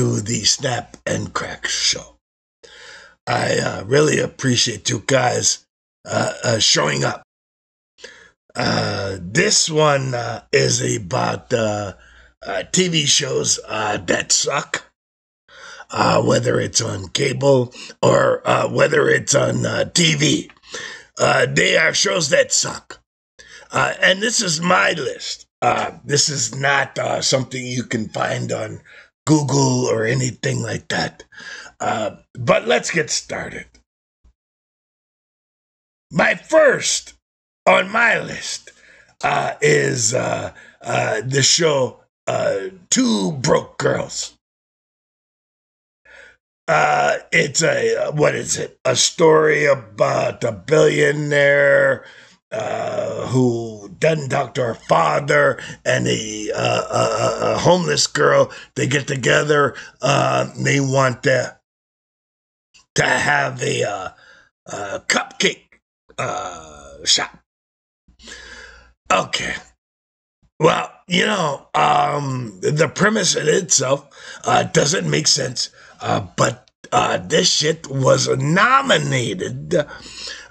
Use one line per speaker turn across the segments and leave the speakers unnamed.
uh, to the Snap and Crack Show. I uh, really appreciate you guys uh, uh showing up. Uh, this one uh, is about TV shows that suck, whether it's on cable or whether it's on TV. they are shows that suck. and this is my list. Uh, this is not uh, something you can find on Google or anything like that. Uh, but let's get started. My first on my list uh, is uh, uh, the show Two Broke Girls. it's a, what is it? A story about a billionaire uh, who doesn't talk to her father and a, uh, a, a homeless girl. They get together. Uh, they want to to have a, uh, a cupcake uh, shop. Okay. Well, you know, um, the premise in itself uh, doesn't make sense, uh, but uh, this shit was nominated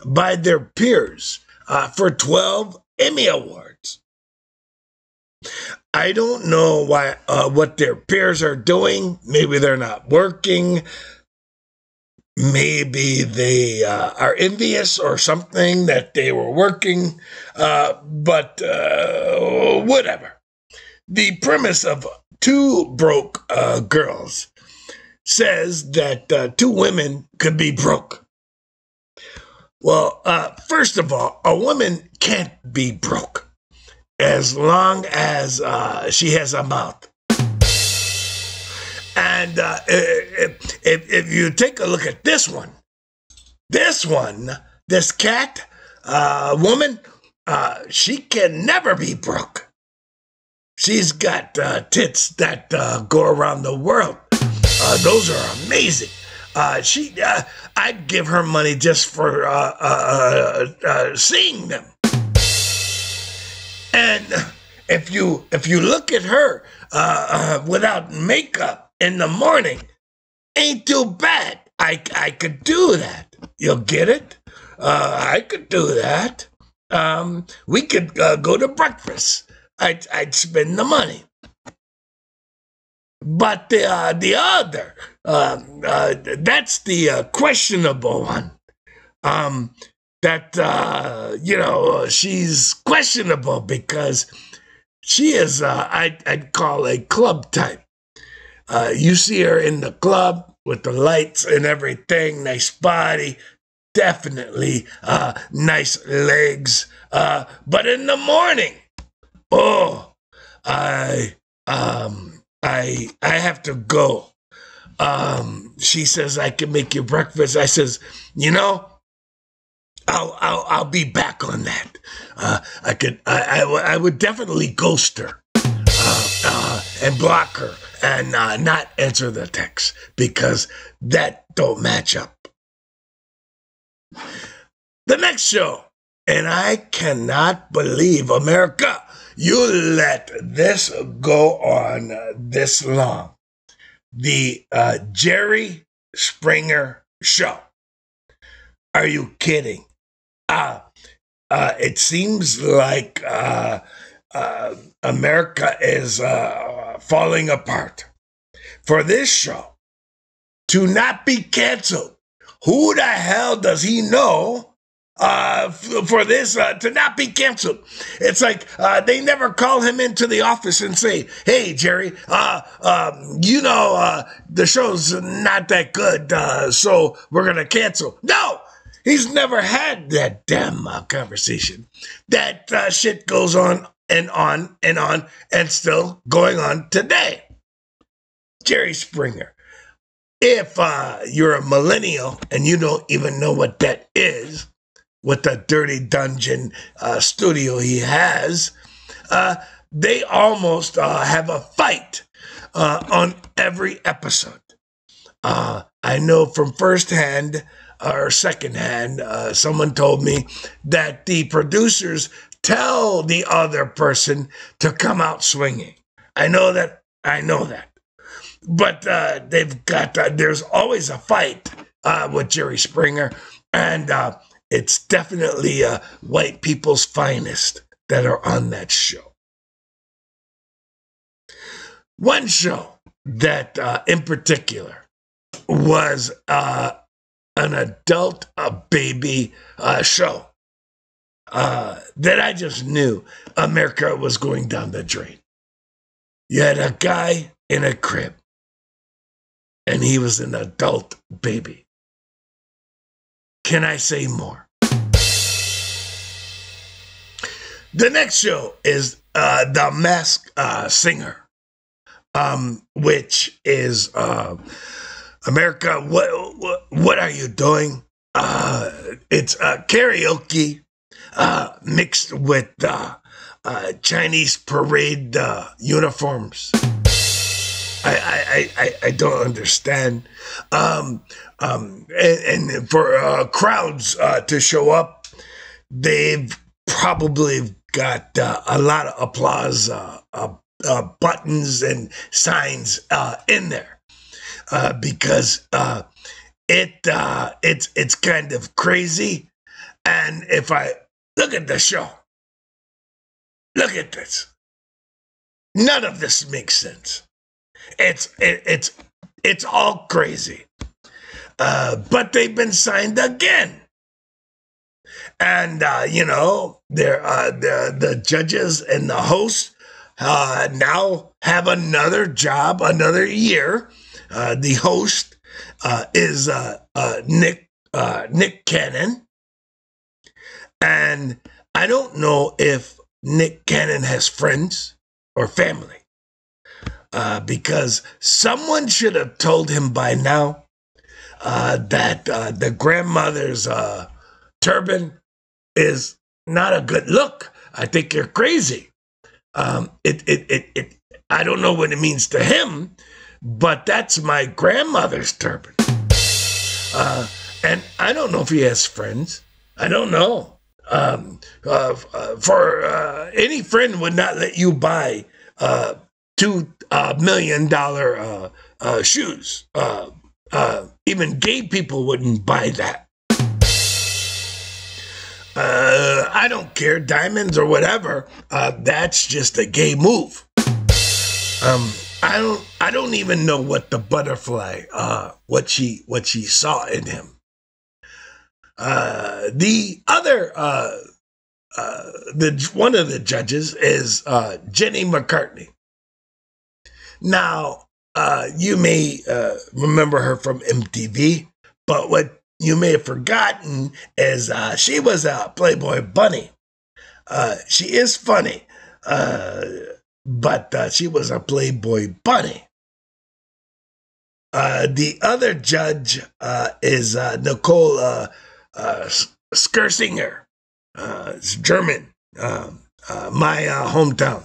by their peers uh, for 12 Emmy Awards. I don't know why uh, what their peers are doing. Maybe they're not working. Maybe they uh, are envious or something that they were working. Uh, but uh, whatever. The premise of two broke uh, girls says that uh, two women could be broke. Well, uh, first of all, a woman can't be broke as long as uh, she has a mouth. And uh, if, if, if, you take a look at this one, this one, this cat uh, woman, uh, she can never be broke. She's got uh, tits that go around the world. those are amazing. Uh, she, uh, I'd give her money just for uh, uh, uh, seeing them. And if you if you look at her without makeup in the morning, ain't too bad. I I could do that. You'll get it. I could do that. Um, we could go to breakfast. I'd I'd spend the money. But the uh, the other, uh, uh, that's the uh, questionable one. Um, that uh, you know she's questionable because she is uh, I, I'd call a club type. you see her in the club with the lights and everything, nice body, definitely nice legs. but in the morning, oh, I um I I have to go. Um, she says I can make you breakfast. I says, you know, I'll I'll, I'll be back on that. Uh, I could I, I, I would definitely ghost her uh, uh, and block her and uh, not answer the text because that don't match up. The next show, and I cannot believe America you let this go on this long. The uh, Jerry Springer Show. Are you kidding? Uh, uh, it seems like uh, uh, America is uh, falling apart. For this show to not be canceled, who the hell does he know uh, for this uh, to not be canceled. It's like uh, they never call him into the office and say, "Hey, Jerry, uh, um, you know uh, the show's not that good, uh, so we're gonna cancel." No, he's never had that damn conversation. That shit goes on and on and on and still going on today. Jerry Springer. If you're a millennial and you don't even know what that is, with the dirty dungeon uh, studio he has, uh, they almost uh, have a fight uh, on every episode. Uh, I know from firsthand or secondhand, uh, someone told me that the producers tell the other person to come out swinging. I know that. I know that. but uh, they've got uh, there's always a fight uh, with Jerry Springer, and uh, it's definitely uh, white people's finest that are on that show. One show that, uh, in particular, was uh, an adult a baby uh, show uh, that I just knew America was going down the drain. You had a guy in a crib, and he was an adult baby. Can I say more? The next show is uh, The Mask uh, Singer, um, which is uh, America. What, what, what are you doing? Uh, it's uh, karaoke uh, mixed with uh, uh, Chinese parade uh, uniforms. I, I, I, I don't understand. Um, um, and, and for uh, crowds uh, to show up, they've probably got uh, a lot of applause uh, uh, uh, buttons and signs in there because it it's it's kind of crazy. And if I look at the show, look at this. None of this makes sense. It's it, it's it's all crazy. Uh, but they've been signed again. And uh, you know, they're, uh, the the judges and the hosts uh, now have another job, another year. Uh, the host uh, is uh, uh, Nick uh, Nick Cannon, and I don't know if Nick Cannon has friends or family uh, because someone should have told him by now uh, that uh, the grandmother's uh, turban is not a good look. I think you're crazy. Um, it, it, it, it, I don't know what it means to him, but that's my grandmother's turban. Uh, and I don't know if he has friends. I don't know. Um, uh, uh, for uh, any friend would not let you buy uh, two uh, million dollar uh, uh, shoes. Uh, even gay people wouldn't buy that. Uh, I don't care, diamonds or whatever. Uh, that's just a gay move. Um, I don't. I don't even know what the butterfly. uh, what she. What she saw in him. Uh, the other. uh, uh, the one of the judges is uh, Jenny McCarthy. Now, uh, you may uh, remember her from MTV, but what you may have forgotten is uh, she was a Playboy bunny. Uh, she is funny, uh, but uh, she was a Playboy bunny. the other judge is Nicole uh, Scherzinger. it's German, um, my hometown.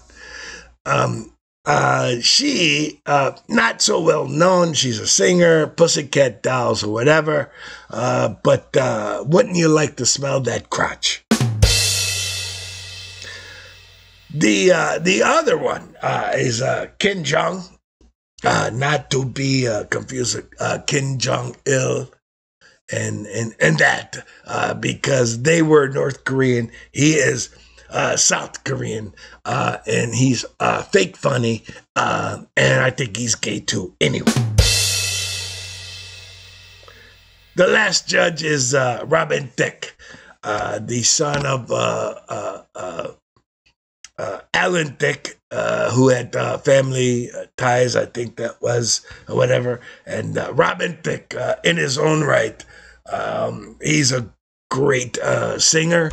Um, uh, she, uh, not so well known. She's a singer, Pussycat Dolls or whatever. Uh, but uh, wouldn't you like to smell that crotch? The uh, the other one uh, is uh, Kim Jong, uh, not to be uh, confused with uh, Kim Jong Il, and and and that uh, because they were North Korean. He is uh, South Korean, uh, and he's uh, fake funny, uh, and I think he's gay too. Anyway, the last judge is uh, Robin Thicke, uh, the son of Alan Thicke, who had family ties. I think that was whatever, and Robin Thicke, in his own right, um, he's a great singer.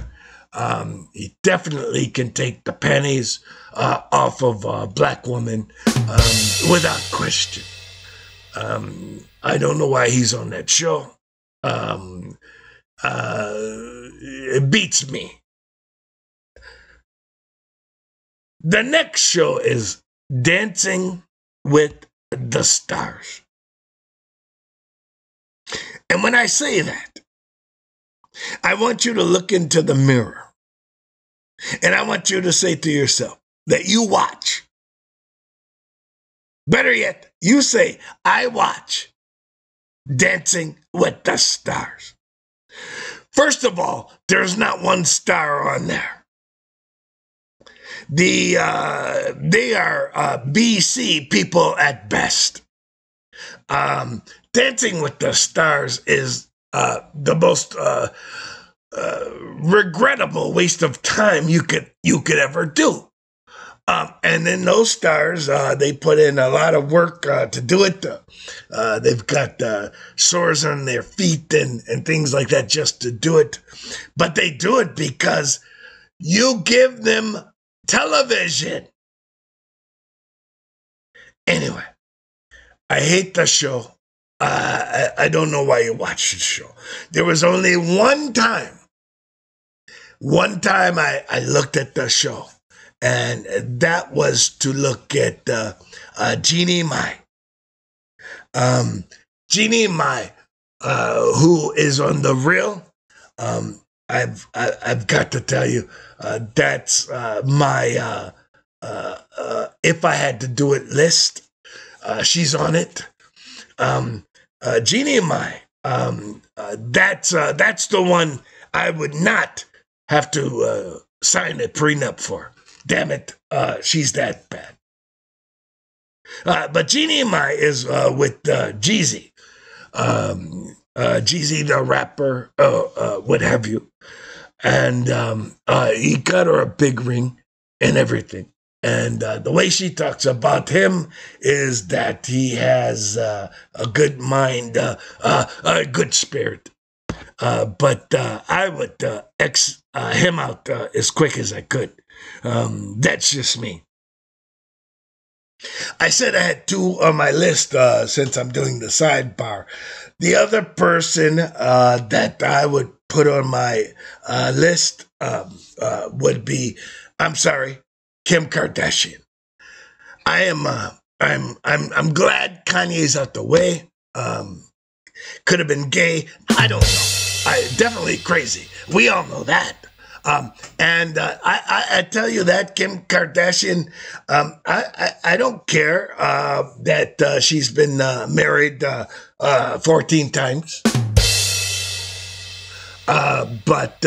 Um, he definitely can take the pennies uh, off of a black woman um, without question. Um, I don't know why he's on that show. Um, uh, it beats me. The next show is Dancing with the Stars. And when I say that, I want you to look into the mirror. And I want you to say to yourself that you watch Better yet, you say, I watch Dancing with the Stars. First of all, there's not one star on there. The uh, they are uh, BC people at best. Um, Dancing with the Stars is uh, the most uh, uh, regrettable waste of time you could you could ever do. Um, and then those stars, uh, they put in a lot of work uh, to do it. Uh, they've got uh, sores on their feet and, and things like that just to do it. But they do it because you give them television. Anyway, I hate the show. I, don't know why you watch the show. There was only one time, one time I, I looked at the show and that was to look at uh, uh, Jeannie Mai. Um, Jeannie Mai, uh, who is on the real. Um, I've I, have i have got to tell you, uh, that's uh, my uh, uh, uh, if I had to do it list. She's on it. Um, uh, Jeannie Mai. Um, uh, that's uh, that's the one I would not have to uh, sign a prenup for. Damn it, uh, she's that bad. Uh, but Jeannie Mai is uh, with uh, Jeezy. Um, uh, Jeezy, the rapper, uh, uh, what have you. And um, uh, he got her a big ring and everything. And uh, the way she talks about him is that he has uh, a good mind, uh, uh, a good spirit. Uh, but uh, I would X him out as quick as I could. Um, that's just me. I said I had two on my list since I'm doing the sidebar. The other person that I would put on my list um, would be, I'm sorry, Kim Kardashian. I am, uh, I'm, I'm, I'm glad Kanye's out the way. Um, could have been gay. I don't know. I definitely crazy. We all know that. Um, and uh, I, I, I, tell you that Kim Kardashian, um, I, I, I, don't care uh, that uh, she's been uh, married uh, uh, 14 times. but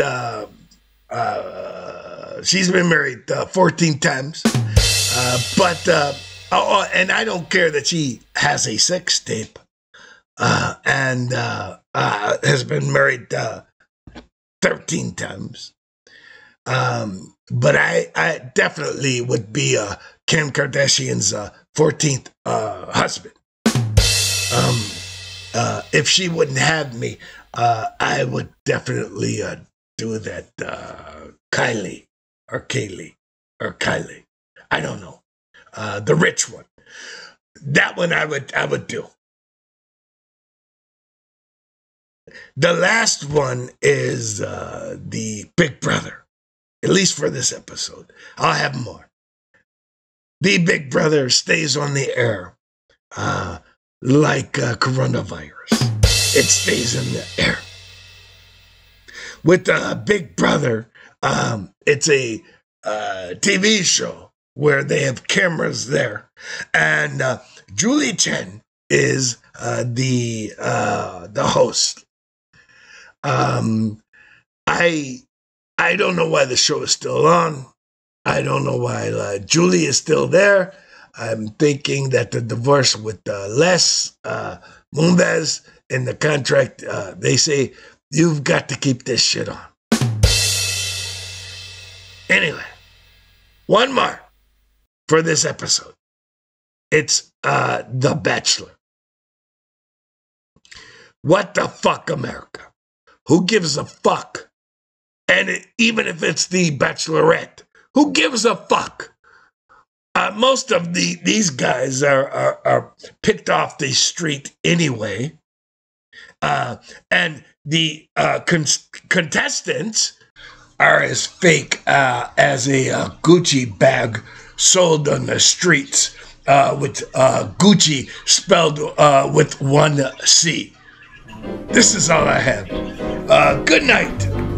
she's been married 14 times. but, oh, oh, and I don't care that she has a sex tape and has been married 13 times. Um, but I, I definitely would be uh, Kim Kardashian's uh, 14th uh, husband. Um, uh, if she wouldn't have me, uh, I would definitely uh, do that. Uh, Kylie or Kaylee or Kylie, I don't know. Uh, the rich one. That one I would I would do. The last one is uh, the Big Brother at least for this episode. I'll have more. The Big Brother stays on the air uh, like uh, coronavirus, it stays in the air. With uh, Big Brother, um, it's a uh, TV show where they have cameras there. And uh, Julie Chen is uh, the uh, the host. Um, I I don't know why the show is still on. I don't know why uh, Julie is still there. I'm thinking that the divorce with uh, Les uh, Moonves in the contract, uh, they say you've got to keep this shit on. One more for this episode. It's uh, The Bachelor. What the fuck, America? Who gives a fuck and even if it's the Bachelorette, who gives a fuck? Uh, most of the these guys are, are, are picked off the street anyway, uh, and the uh, con- contestants are as fake uh, as a uh, Gucci bag sold on the streets uh, with Gucci spelled with one C. This is all I have. good night.